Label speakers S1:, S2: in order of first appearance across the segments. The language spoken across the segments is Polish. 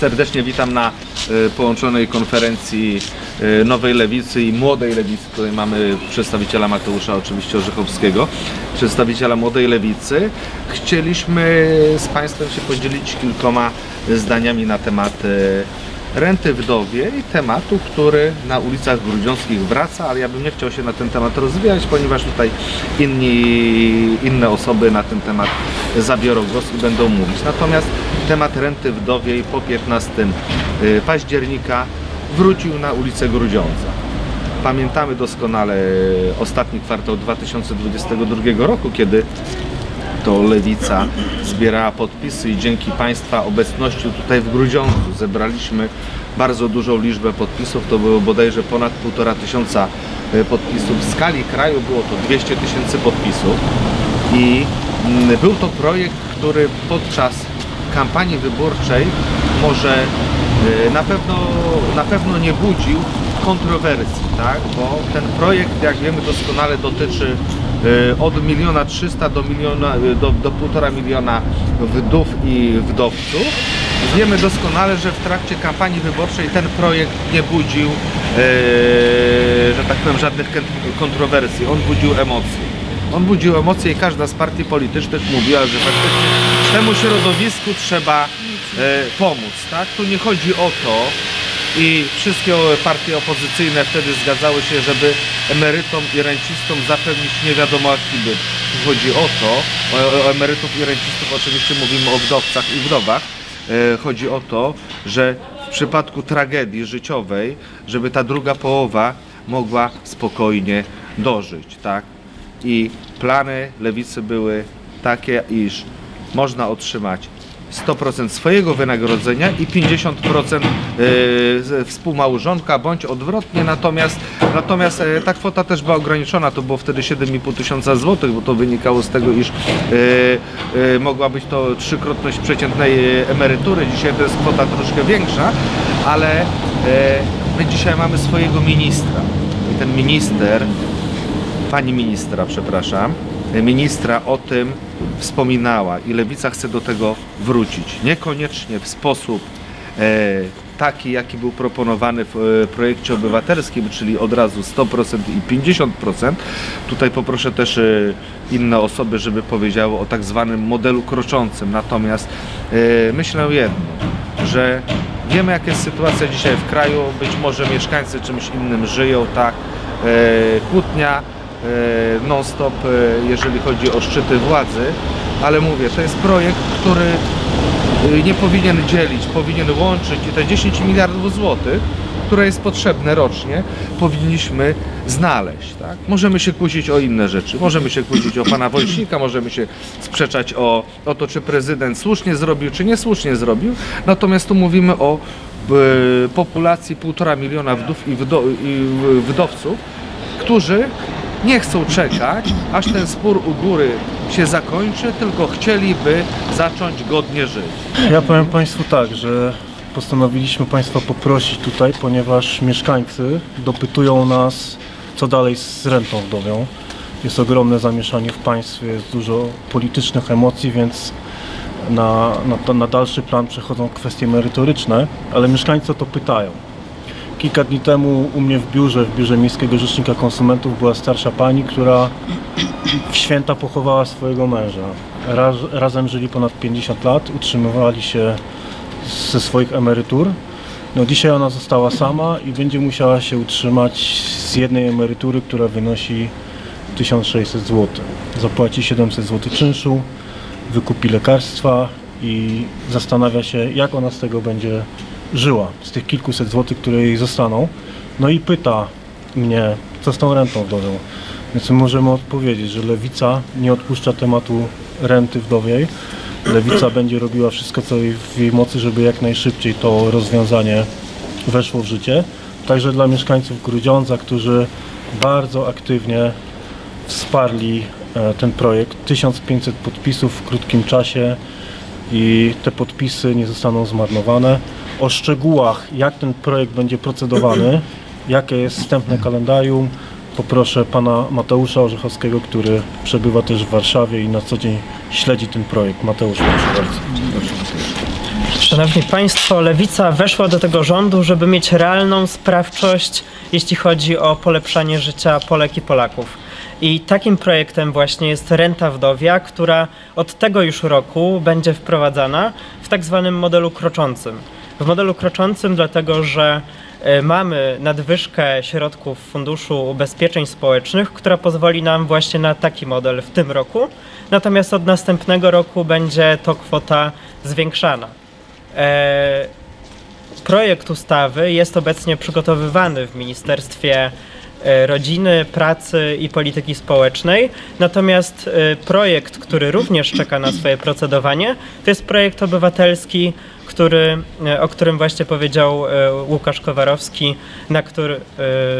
S1: serdecznie witam na y, połączonej konferencji y, Nowej Lewicy i Młodej Lewicy. Tutaj mamy przedstawiciela Mateusza oczywiście Orzechowskiego, przedstawiciela Młodej Lewicy. Chcieliśmy z Państwem się podzielić kilkoma zdaniami na temat y, renty wdowie i tematu, który na ulicach grudziąckich wraca, ale ja bym nie chciał się na ten temat rozwijać, ponieważ tutaj inni, inne osoby na ten temat zabiorą głos i będą mówić. Natomiast temat renty wdowiej po 15 y, października wrócił na ulicę Grudziądza. Pamiętamy doskonale ostatni kwartał 2022 roku, kiedy to Lewica zbierała podpisy i dzięki Państwa obecności tutaj w Grudziądzu zebraliśmy bardzo dużą liczbę podpisów. To było bodajże ponad półtora tysiąca e, podpisów. W skali kraju było to 200 tysięcy podpisów i mm, był to projekt, który podczas kampanii wyborczej może e, na pewno, na pewno nie budził kontrowersji, tak? bo ten projekt, jak wiemy doskonale, dotyczy od miliona 300 do miliona, e, do, do półtora miliona wdów i wdowców. Wiemy doskonale, że w trakcie kampanii wyborczej ten projekt nie budził, e, że tak powiem, żadnych kontrowersji. On budził emocje. On budził emocje i każda z partii politycznych mówiła, że faktycznie temu środowisku trzeba e, pomóc. Tak? Tu nie chodzi o to, i wszystkie partie opozycyjne wtedy zgadzały się, żeby emerytom i rencistom zapewnić nie wiadomo jaki byt. Chodzi o to, o, o emerytów i rencistów oczywiście mówimy o wdowcach i wdowach, e, chodzi o to, że w przypadku tragedii życiowej, żeby ta druga połowa mogła spokojnie dożyć, tak? I plany lewicy były takie, iż można otrzymać 100% swojego wynagrodzenia i 50% y, z- współmałżonka bądź odwrotnie, natomiast, natomiast e, ta kwota też była ograniczona, to było wtedy 7,5 tysiąca złotych, bo to wynikało z tego, iż y, mogła być to trzykrotność przeciętnej e, emerytury, dzisiaj to jest kwota troszkę większa, ale e, my dzisiaj mamy swojego ministra. I ten minister pani ministra, przepraszam, ministra o tym wspominała i Lewica chce do tego wrócić. Niekoniecznie w sposób e, taki, jaki był proponowany w e, projekcie obywatelskim, czyli od razu 100% i 50%. Tutaj poproszę też e, inne osoby, żeby powiedziały o tak zwanym modelu kroczącym. Natomiast myślę jedno, że wiemy jaka jest sytuacja dzisiaj w kraju, być może mieszkańcy czymś innym żyją, tak, kłótnia non-stop, e, jeżeli chodzi o szczyty władzy, ale mówię, to jest projekt, który e, nie powinien dzielić, powinien łączyć i te 10 miliardów złotych, które jest potrzebne rocznie, powinniśmy znaleźć. Tak? Możemy się kłócić o inne rzeczy, możemy się kłócić o pana Wojcika, możemy się sprzeczać o, o to, czy prezydent słusznie zrobił, czy niesłusznie zrobił, natomiast tu mówimy o e, populacji półtora miliona wdów i, wdo, i wdowców, którzy nie chcą czekać, aż ten spór u góry się zakończy, tylko chcieliby zacząć godnie żyć.
S2: Ja powiem Państwu tak, że postanowiliśmy Państwa poprosić tutaj, ponieważ mieszkańcy dopytują nas, co dalej z rentą wdowią. Jest ogromne zamieszanie w państwie, jest dużo politycznych emocji, więc na, na, na dalszy plan przechodzą kwestie merytoryczne, ale mieszkańcy to pytają. Kilka dni temu u mnie w biurze, w biurze Miejskiego Rzecznika Konsumentów była starsza pani, która w święta pochowała swojego męża. Raz, razem żyli ponad 50 lat, utrzymywali się ze swoich emerytur. No dzisiaj ona została sama i będzie musiała się utrzymać z jednej emerytury, która wynosi 1600 zł. Zapłaci 700 zł czynszu, wykupi lekarstwa i zastanawia się, jak ona z tego będzie żyła, z tych kilkuset złotych, które jej zostaną. No i pyta mnie, co z tą rentą wdowią. Więc my możemy odpowiedzieć, że Lewica nie odpuszcza tematu renty wdowiej. Lewica będzie robiła wszystko, co jej- w jej mocy, żeby jak najszybciej to rozwiązanie weszło w życie. Także dla mieszkańców Grudziądza, którzy bardzo aktywnie wsparli e, ten projekt. 1500 podpisów w krótkim czasie i te podpisy nie zostaną zmarnowane. O szczegółach, jak ten projekt będzie procedowany, jakie jest wstępne kalendarium, poproszę pana Mateusza Orzechowskiego, który przebywa też w Warszawie i na co dzień śledzi ten projekt. Mateusz, proszę bardzo.
S3: Szanowni Państwo, Lewica weszła do tego rządu, żeby mieć realną sprawczość, jeśli chodzi o polepszanie życia Polek i Polaków. I takim projektem właśnie jest renta wdowia, która od tego już roku będzie wprowadzana w tak zwanym modelu kroczącym. W modelu kroczącym dlatego, że e, mamy nadwyżkę środków Funduszu Ubezpieczeń Społecznych, która pozwoli nam właśnie na taki model w tym roku. Natomiast od następnego roku będzie to kwota zwiększana. E, projekt ustawy jest obecnie przygotowywany w Ministerstwie e, Rodziny, Pracy i Polityki Społecznej. Natomiast projekt, który również czeka na swoje procedowanie, to jest projekt obywatelski, który, e, o którym właśnie powiedział e, Łukasz Kowarowski, na który,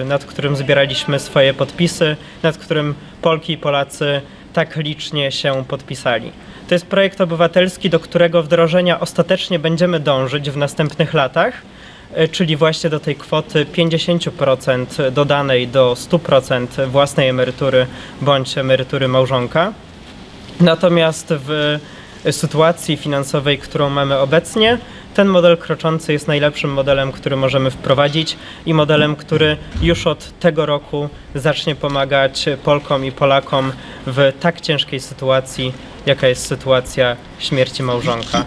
S3: e, nad którym zbieraliśmy swoje podpisy, nad którym Polki i Polacy tak licznie się podpisali. To jest projekt obywatelski, do którego wdrożenia ostatecznie będziemy dążyć w następnych latach, czyli właśnie do tej kwoty 50% dodanej do 100% własnej emerytury bądź emerytury małżonka. Natomiast w sytuacji finansowej, którą mamy obecnie, ten model kroczący jest najlepszym modelem, który możemy wprowadzić i modelem, który już od tego roku zacznie pomagać Polkom i Polakom w tak ciężkiej sytuacji, jaka jest sytuacja śmierci małżonka.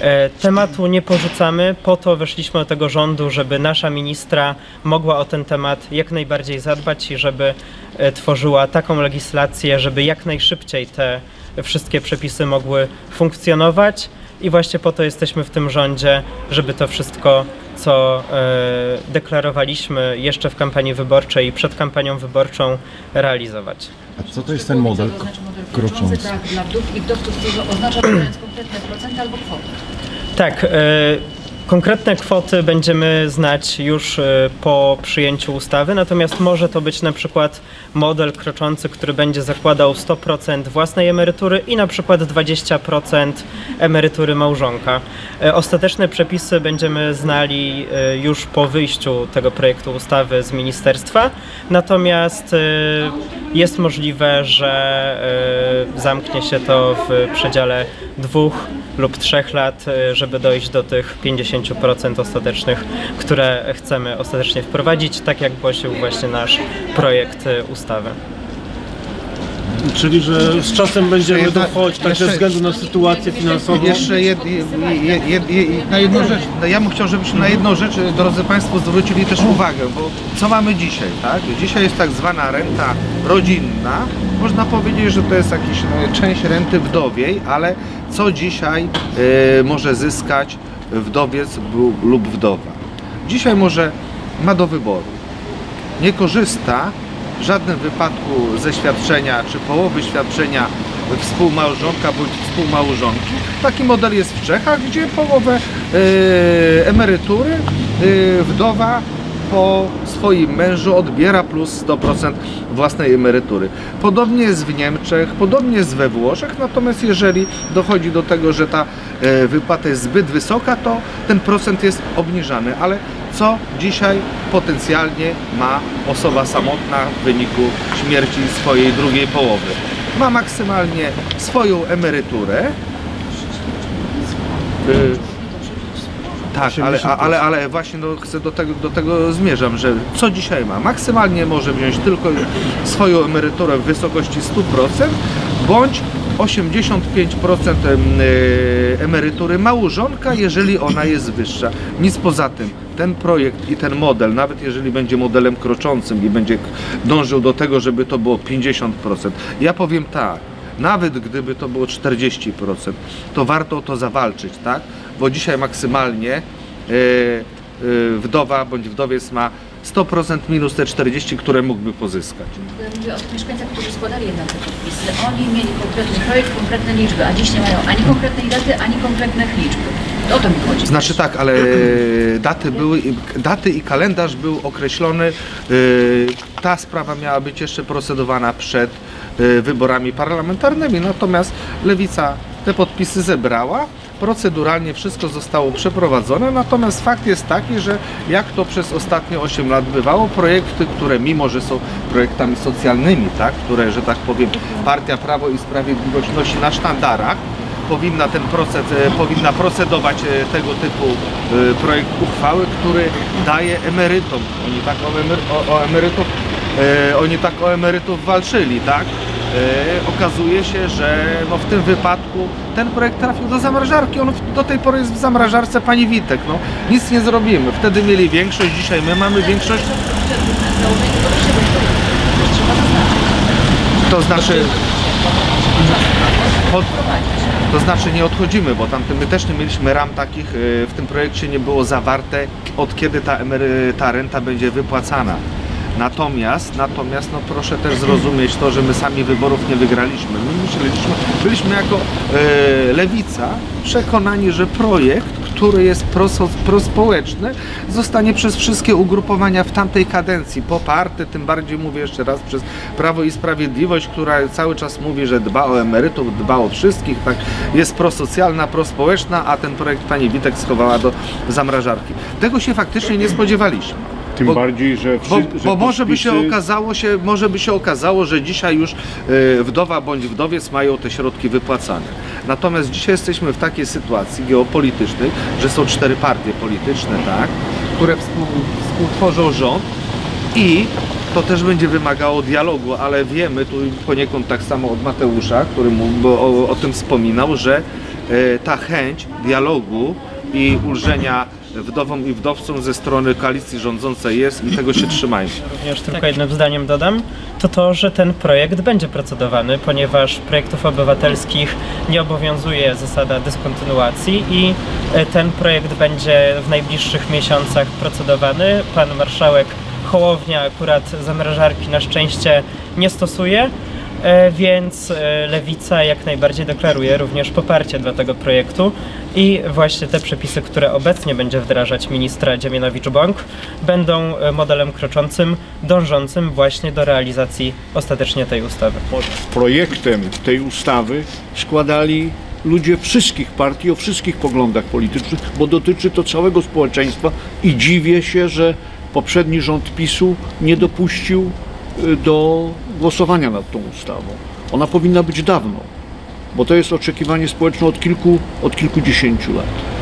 S3: E, tematu nie porzucamy, po to weszliśmy do tego rządu, żeby nasza ministra mogła o ten temat jak najbardziej zadbać i żeby e, tworzyła taką legislację, żeby jak najszybciej te wszystkie przepisy mogły funkcjonować i właśnie po to jesteśmy w tym rządzie, żeby to wszystko, co e, deklarowaliśmy jeszcze w kampanii wyborczej i przed kampanią wyborczą realizować.
S4: A co to jest ten model
S5: To znaczy model
S4: kroczący?
S5: tak, dla wdów i wdowców, który oznacza podając konkretne procenty albo kwoty.
S3: Tak, e, konkretne kwoty będziemy znać już e, po przyjęciu ustawy, natomiast może to być na przykład model kroczący, który będzie zakładał 100% własnej emerytury i na przykład 20% emerytury małżonka. E, Ostateczne przepisy będziemy znali e, już po wyjściu tego projektu ustawy z ministerstwa, natomiast jest możliwe, że zamknie się to w przedziale dwóch lub trzech lat, e, żeby dojść do tych 50% ostatecznych, które chcemy ostatecznie wprowadzić, tak jak głosił właśnie nasz projekt e, ustawy.
S2: Czyli, że z czasem będziemy
S1: Jedna-
S2: dochodzić, tak
S1: jeszcze-
S2: ze względu na sytuację finansową.
S1: Jeszcze jed, jed, jed, na jedną rzecz, no ja bym chciał, żebyśmy na jedną rzecz, drodzy Państwo, zwrócili też uwagę, bo co mamy dzisiaj, tak? Dzisiaj jest tak zwana renta rodzinna. Można powiedzieć, że to jest jakaś no, część renty wdowiej, ale co dzisiaj e, może zyskać wdowiec lub wdowa? Dzisiaj może ma do wyboru. Nie korzysta w żadnym wypadku ze świadczenia czy połowy świadczenia współmałżonka bądź współmałżonki. Taki model jest w Czechach, gdzie połowę e, emerytury e, wdowa po swoim mężu odbiera plus 100% własnej emerytury. Podobnie jest w Niemczech, podobnie jest we Włoszech, natomiast jeżeli dochodzi do tego, że ta e, wypłata jest zbyt wysoka, to ten procent jest obniżany. Ale co dzisiaj potencjalnie ma osoba samotna w wyniku śmierci swojej drugiej połowy? Ma maksymalnie swoją emeryturę. Tak, ale, ale, ale właśnie no, chcę do tego, do tego zmierzam, że co dzisiaj ma? Maksymalnie może wziąć tylko swoją emeryturę w wysokości 100% bądź 85% em, y, emerytury małżonka, jeżeli ona jest wyższa. Nic poza tym. Ten projekt i ten model, nawet jeżeli będzie modelem kroczącym i będzie dążył do tego, żeby to było 50%, ja powiem tak, nawet gdyby to było 40%, to warto o to zawalczyć, tak? Bo dzisiaj maksymalnie e, e, wdowa bądź wdowiec ma 100% minus te 40, które mógłby pozyskać.
S5: Mówię o mieszkańcach, którzy składali jednak te podpisy. Oni mieli konkretny projekt, konkretne liczby, a dziś nie mają ani konkretnej daty, ani konkretnych liczb. O to mi chodzi.
S1: Znaczy tak, ale daty były, daty i kalendarz był określony. e, Ta sprawa miała być jeszcze procedowana przed e, wyborami parlamentarnymi, natomiast Lewica te podpisy zebrała. Proceduralnie wszystko zostało przeprowadzone, natomiast fakt jest taki, że jak to przez ostatnie 8 lat bywało, projekty, które mimo, że są projektami socjalnymi, tak, które, że tak powiem, Partia Prawo i Sprawiedliwość nosi na sztandarach, powinna ten proces, e, powinna procedować e, tego typu e, projekt uchwały, który daje emerytom. Oni tak o, emery, o, o emerytów, oni tak o emerytów walczyli, tak? E, okazuje się, że no w tym wypadku ten projekt trafił do zamrażarki. On do tej pory jest w zamrażarce pani Witek. No, nic nie zrobimy. Wtedy mieli większość, dzisiaj my mamy większość. To znaczy, pod, to znaczy nie odchodzimy, bo tamtym my też nie mieliśmy ram takich, e, w tym projekcie nie było zawarte od kiedy ta, ta renta będzie wypłacana. Natomiast, natomiast no proszę też zrozumieć to, że my sami wyborów nie wygraliśmy. My myśleliśmy, byliśmy jako e, lewica przekonani, że projekt, który jest proso, prospołeczny, zostanie przez wszystkie ugrupowania w tamtej kadencji poparty, tym bardziej mówię jeszcze raz przez Prawo i Sprawiedliwość, która cały czas mówi, że dba o emerytów, dba o wszystkich, tak, jest prosocjalna, prospołeczna, a ten projekt pani Witek schowała do zamrażarki. Tego się faktycznie nie spodziewaliśmy.
S4: Tym
S1: Bo-
S4: bardziej, że,
S1: Bo,
S4: wszy, że
S1: bo może by się okazało się, może by się okazało, że dzisiaj już e, wdowa bądź wdowiec mają te środki wypłacane. Natomiast dzisiaj jesteśmy w takiej sytuacji geopolitycznej, że są cztery partie polityczne, tak, które współ, współtworzą rząd i to też będzie wymagało dialogu, ale wiemy tu poniekąd tak samo od Mateusza, który mu, bo o, o tym wspominał, że e, ta chęć dialogu i ulżenia wdowom i wdowcom ze strony koalicji rządzącej jest i tego się trzymajmy.
S3: Również tylko jednym zdaniem dodam, to to, że ten projekt będzie procedowany, ponieważ projektów obywatelskich nie obowiązuje zasada dyskontynuacji i e, ten projekt będzie w najbliższych miesiącach procedowany. Pan marszałek Hołownia akurat zamrażarki na szczęście nie stosuje. E, Więc e, Lewica jak najbardziej deklaruje również poparcie dla tego projektu i właśnie te przepisy, które obecnie będzie wdrażać ministra Dziemianowicz-Bąk będą e, modelem kroczącym, dążącym właśnie do realizacji ostatecznie tej ustawy.
S4: pod projektem tej ustawy składali ludzie wszystkich partii o wszystkich poglądach politycznych, bo dotyczy to całego społeczeństwa i dziwię się, że poprzedni rząd PiSu nie dopuścił do głosowania nad tą ustawą. Ona powinna być dawno, bo to jest oczekiwanie społeczne od kilku, od kilkudziesięciu lat.